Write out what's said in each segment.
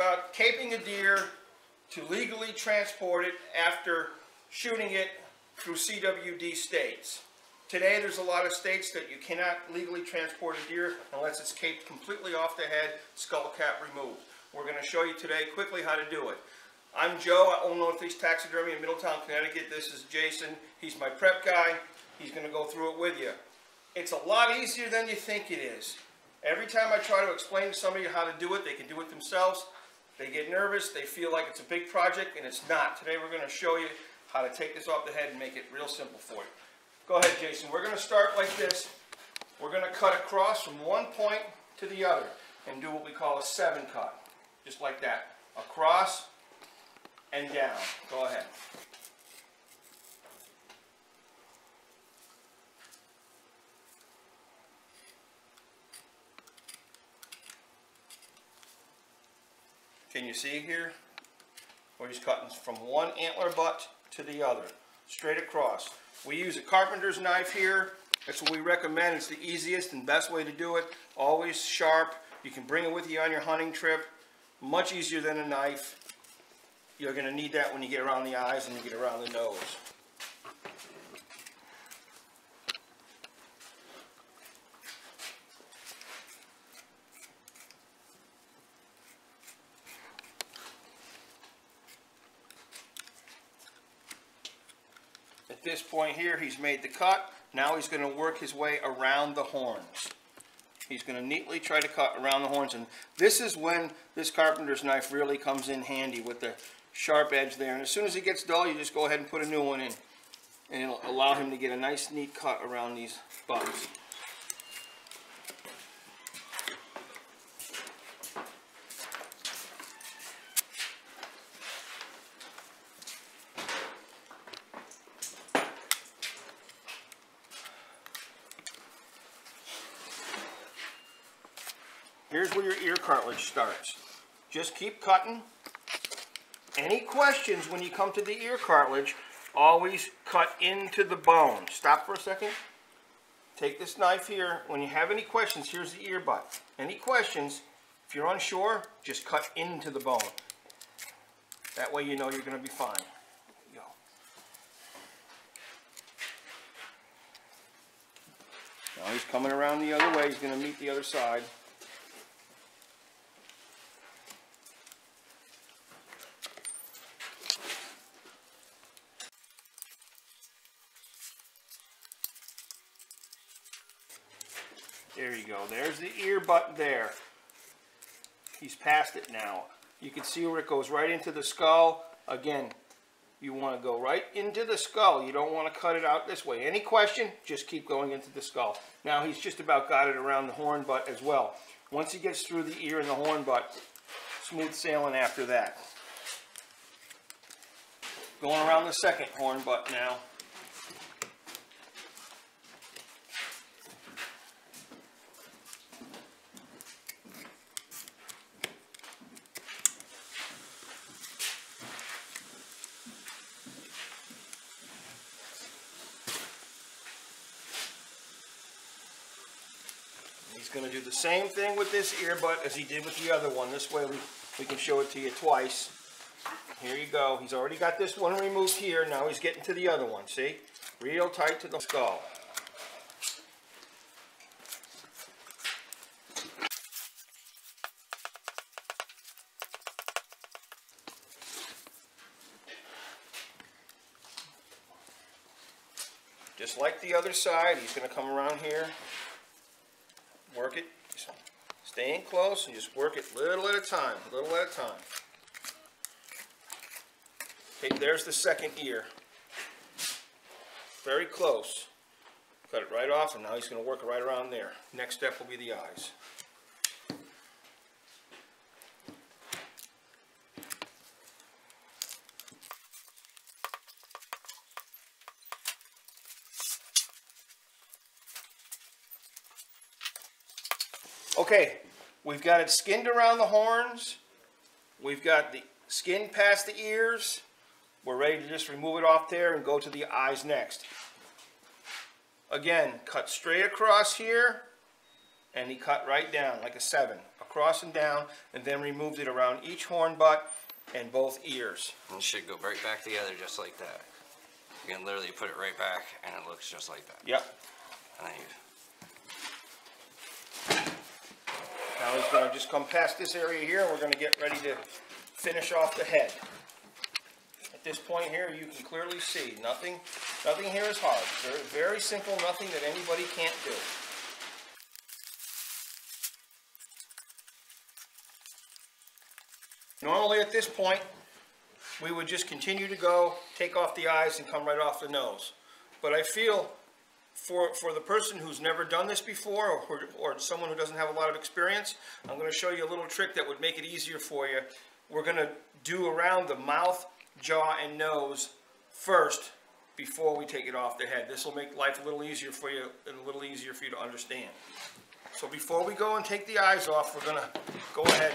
about caping a deer to legally transport it after shooting it through CWD states. Today there's a lot of states that you cannot legally transport a deer unless it's caped completely off the head, skull cap removed. We're going to show you today quickly how to do it. I'm Joe, I own Northeast Taxidermy in Middletown, Connecticut. This is Jason. He's my prep guy. He's going to go through it with you. It's a lot easier than you think it is. Every time I try to explain to somebody how to do it, they can do it themselves. They get nervous, they feel like it's a big project, and it's not. Today we're going to show you how to take this off the head and make it real simple for you. Go ahead, Jason. We're going to start like this. We're going to cut across from one point to the other and do what we call a seven cut. Just like that. Across and down. Go ahead. Can you see here? Where he's cutting from one antler butt to the other, straight across. We use a carpenter's knife here. That's what we recommend. It's the easiest and best way to do it. Always sharp. You can bring it with you on your hunting trip. Much easier than a knife. You're going to need that when you get around the eyes and you get around the nose. This point here, he's made the cut. Now he's going to work his way around the horns. He's going to neatly try to cut around the horns. And this is when this carpenter's knife really comes in handy with the sharp edge there. And as soon as it gets dull, you just go ahead and put a new one in. And it'll allow him to get a nice, neat cut around these butts. Here's where your ear cartilage starts. Just keep cutting. Any questions when you come to the ear cartilage, always cut into the bone. Stop for a second. Take this knife here. When you have any questions, here's the ear butt. Any questions, if you're unsure, just cut into the bone. That way you know you're going to be fine. Go. Now he's coming around the other way. He's going to meet the other side. There you go. There's the ear butt there. He's past it now. You can see where it goes right into the skull. Again, you want to go right into the skull. You don't want to cut it out this way. Any question, just keep going into the skull. Now he's just about got it around the horn butt as well. Once he gets through the ear and the horn butt, smooth sailing after that. Going around the second horn butt now. Going to do the same thing with this ear butt as he did with the other one. This way we, we can show it to you twice. Here you go. He's already got this one removed here. Now he's getting to the other one. See? Real tight to the skull. Just like the other side, he's going to come around here work it, stay in close and just work it little at a time, little at a time. Okay, there's the second ear. Very close. Cut it right off and now he's going to work it right around there. Next step will be the eyes. Okay, we've got it skinned around the horns. We've got the skin past the ears. We're ready to just remove it off there and go to the eyes next. Again, cut straight across here, and he cut right down like a seven across and down, and then removed it around each horn butt and both ears. And it should go right back together just like that. You can literally put it right back and it looks just like that. Yep. And then you, Now he's gonna just come past this area here, and we're gonna get ready to finish off the head. At this point here, you can clearly see, nothing, nothing here is hard. Very, very simple, nothing that anybody can't do. Normally at this point, we would just continue to go, take off the eyes and come right off the nose. But I feel for, for the person who's never done this before or, or someone who doesn't have a lot of experience, I'm going to show you a little trick that would make it easier for you. We're going to do around the mouth, jaw, and nose first before we take it off the head. This will make life a little easier for you and a little easier for you to understand. So before we go and take the eyes off, we're gonna go ahead.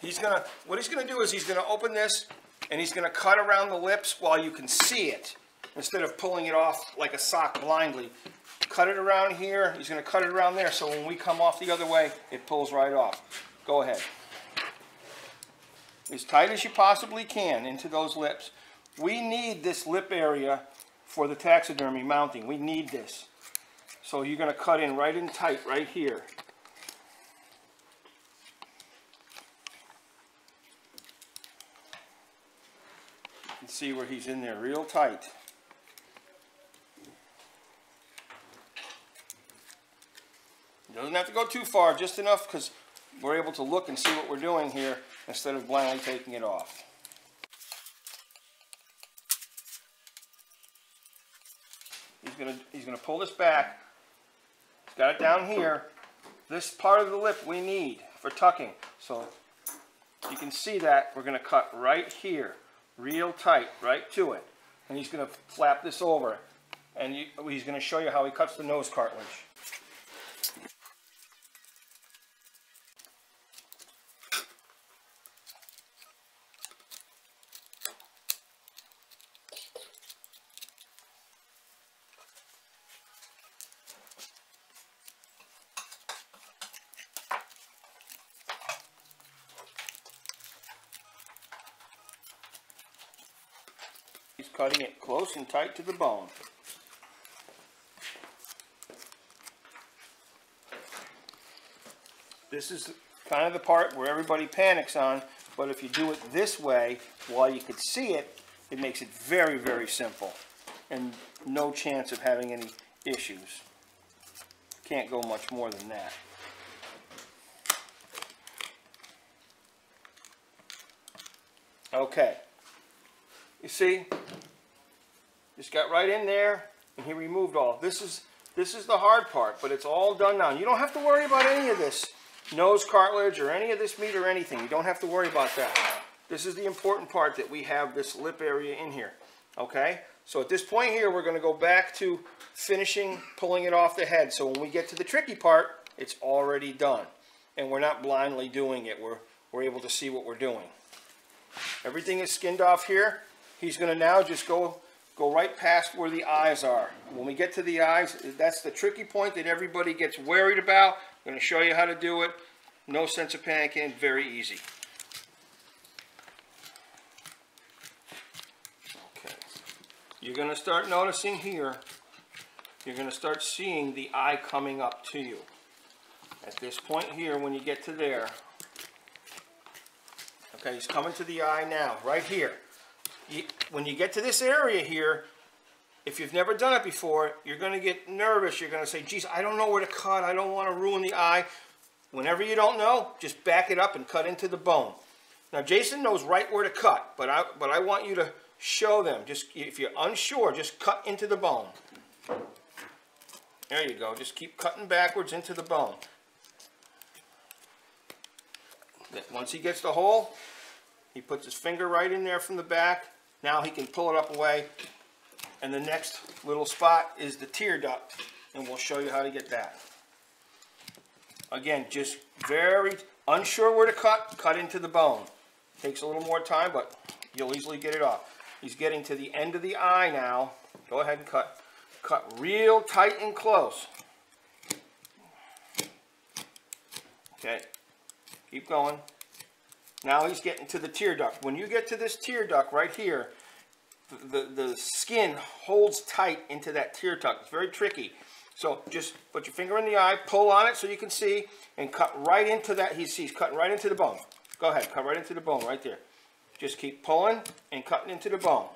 He's gonna, what he's gonna do is he's gonna open this and he's gonna cut around the lips while you can see it instead of pulling it off like a sock blindly. Cut it around here, he's gonna cut it around there so when we come off the other way, it pulls right off. Go ahead. As tight as you possibly can into those lips. We need this lip area for the taxidermy mounting. We need this. So you're gonna cut in right in tight right here. You can see where he's in there real tight. Doesn't have to go too far, just enough because we're able to look and see what we're doing here instead of blindly taking it off. He's gonna, he's gonna pull this back. He's got it down here. This part of the lip we need for tucking. So you can see that we're gonna cut right here, real tight, right to it. And he's gonna flap this over. And you, he's gonna show you how he cuts the nose cartilage. He's cutting it close and tight to the bone. This is kind of the part where everybody panics on, but if you do it this way, while you could see it, it makes it very, very simple. And no chance of having any issues. Can't go much more than that. Okay. You see, just got right in there and he removed all. This is this is the hard part, but it's all done now. You don't have to worry about any of this nose cartilage or any of this meat or anything. You don't have to worry about that. This is the important part that we have this lip area in here. Okay? So at this point here, we're going to go back to finishing pulling it off the head. So when we get to the tricky part, it's already done. And we're not blindly doing it. We're, we're able to see what we're doing. Everything is skinned off here. He's going to now just go go right past where the eyes are. When we get to the eyes, that's the tricky point that everybody gets worried about. I'm going to show you how to do it. No sense of panicking, very easy. Okay. You're going to start noticing here, you're going to start seeing the eye coming up to you. At this point here, when you get to there, okay, he's coming to the eye now, right here you, when you get to this area here, if you've never done it before, you're going to get nervous. You're going to say, geez, I don't know where to cut. I don't want to ruin the eye. Whenever you don't know, just back it up and cut into the bone. Now, Jason knows right where to cut, but I, but I want you to show them. Just If you're unsure, just cut into the bone. There you go. Just keep cutting backwards into the bone. Once he gets the hole, he puts his finger right in there from the back. Now he can pull it up away. And the next little spot is the tear duct. And we'll show you how to get that. Again, just very unsure where to cut, cut into the bone. Takes a little more time, but you'll easily get it off. He's getting to the end of the eye now. Go ahead and cut. Cut real tight and close. Okay. Keep going. Now he's getting to the tear duct. When you get to this tear duct right here, the, the, skin holds tight into that tear duct. It's very tricky. So just put your finger in the eye, pull on it so you can see, and cut right into that. He's, he's cutting right into the bone. Go ahead, cut right into the bone right there. Just keep pulling and cutting into the bone.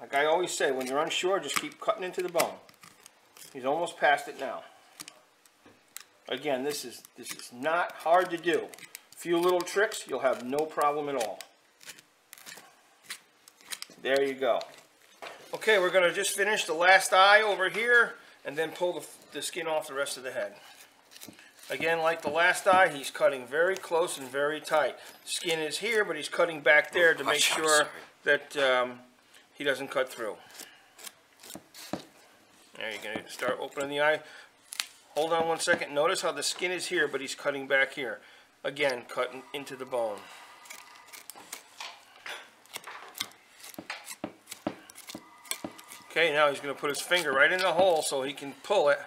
Like I always say, when you're unsure, just keep cutting into the bone. He's almost past it now. Again, this is, this is not hard to do. Few little tricks, you'll have no problem at all. There you go. Okay, we're gonna just finish the last eye over here and then pull the, the skin off the rest of the head. Again, like the last eye, he's cutting very close and very tight. Skin is here, but he's cutting back there to make sure that um, he doesn't cut through. There you're gonna start opening the eye. Hold on one second. Notice how the skin is here, but he's cutting back here. Again, cutting into the bone. Okay, now he's gonna put his finger right in the hole so he can pull it.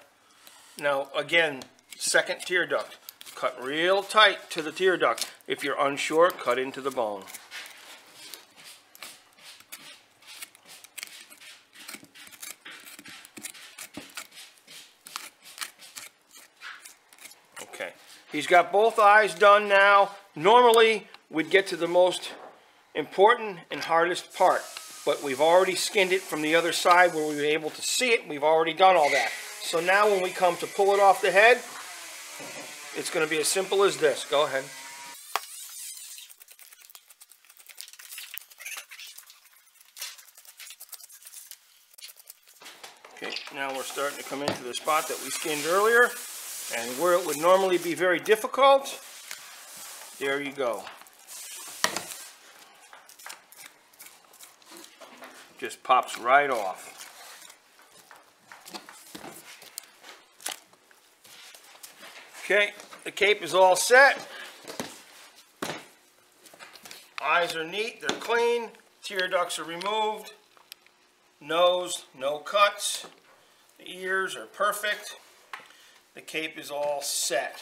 Now, again, second tear duct. Cut real tight to the tear duct. If you're unsure, cut into the bone. Okay, he's got both eyes done now. Normally, we'd get to the most important and hardest part, but we've already skinned it from the other side where we were able to see it. We've already done all that. So now when we come to pull it off the head, it's going to be as simple as this. Go ahead. Okay, now we're starting to come into the spot that we skinned earlier. And where it would normally be very difficult, there you go. Just pops right off. Okay, the cape is all set. Eyes are neat, they're clean, tear ducts are removed. Nose, no cuts. The ears are perfect. The cape is all set.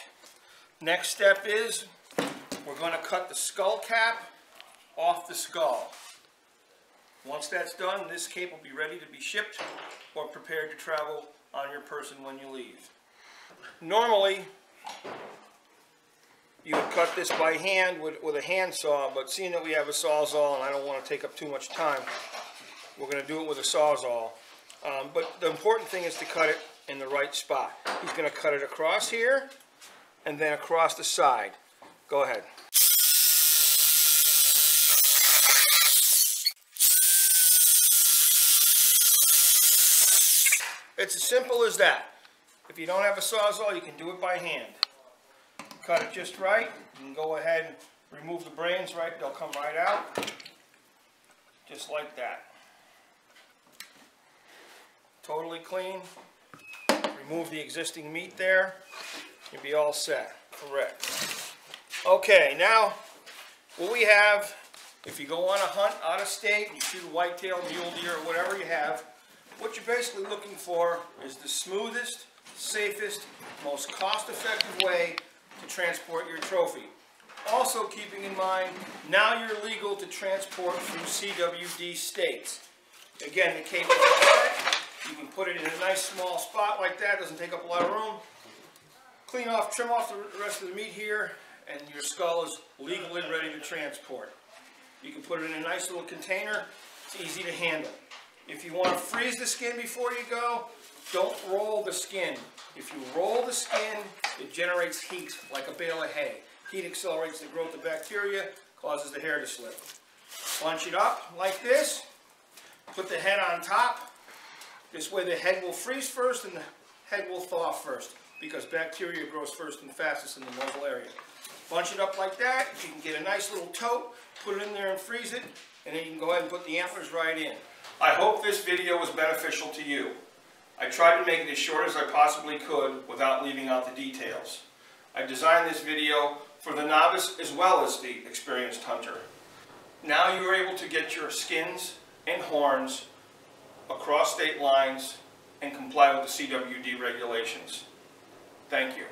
Next step is we're going to cut the skull cap off the skull. Once that's done, this cape will be ready to be shipped or prepared to travel on your person when you leave. Normally, you would cut this by hand with, with a handsaw, but seeing that we have a sawzall and I don't want to take up too much time, we're going to do it with a sawzall. Um, but the important thing is to cut it in the right spot. He's going to cut it across here and then across the side. Go ahead. It's as simple as that. If you don't have a sawzall, you can do it by hand. Cut it just right. You can go ahead and remove the brains right. They'll come right out. Just like that. Totally clean. Remove the existing meat there. You'll be all set. Correct. Okay, now what we have, if you go on a hunt out of state, you shoot a whitetail, mule deer, or whatever you have, what you're basically looking for is the smoothest, safest, most cost-effective way to transport your trophy. Also keeping in mind, now you're legal to transport through CWD states. Again, the cape. You can put it in a nice small spot like that, doesn't take up a lot of room. Clean off, trim off the rest of the meat here, and your skull is legally ready to transport. You can put it in a nice little container, it's easy to handle. If you want to freeze the skin before you go, don't roll the skin. If you roll the skin, it generates heat like a bale of hay. Heat accelerates the growth of bacteria, causes the hair to slip. Bunch it up like this, put the head on top. This way the head will freeze first and the head will thaw first because bacteria grows first and fastest in the muzzle area. Bunch it up like that, you can get a nice little tote, put it in there and freeze it, and then you can go ahead and put the antlers right in. I hope this video was beneficial to you. I tried to make it as short as I possibly could without leaving out the details. I designed this video for the novice as well as the experienced hunter. Now you are able to get your skins and horns across state lines and comply with the CWD regulations. Thank you.